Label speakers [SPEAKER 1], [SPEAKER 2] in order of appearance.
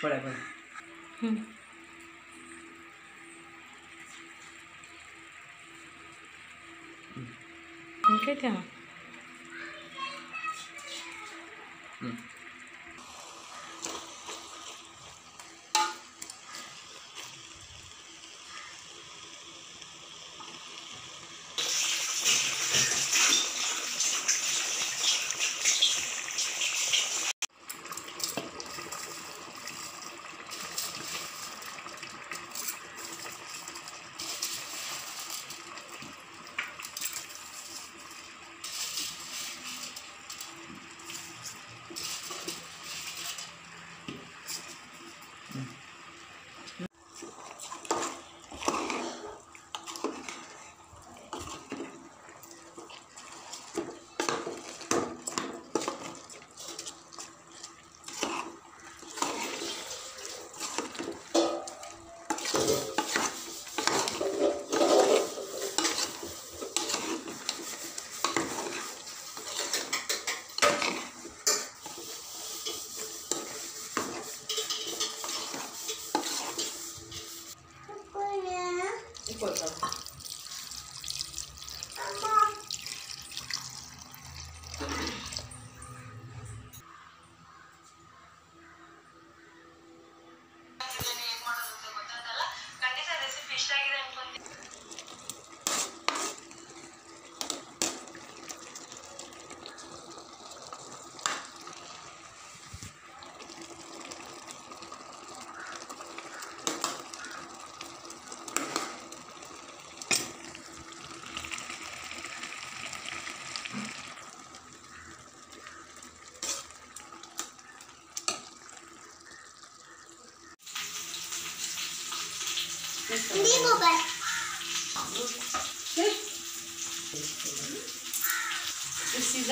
[SPEAKER 1] Whatever.
[SPEAKER 2] 你可以。
[SPEAKER 1] Mm-hmm.
[SPEAKER 3] 滚吧 Hindi mo
[SPEAKER 4] ba?
[SPEAKER 3] This is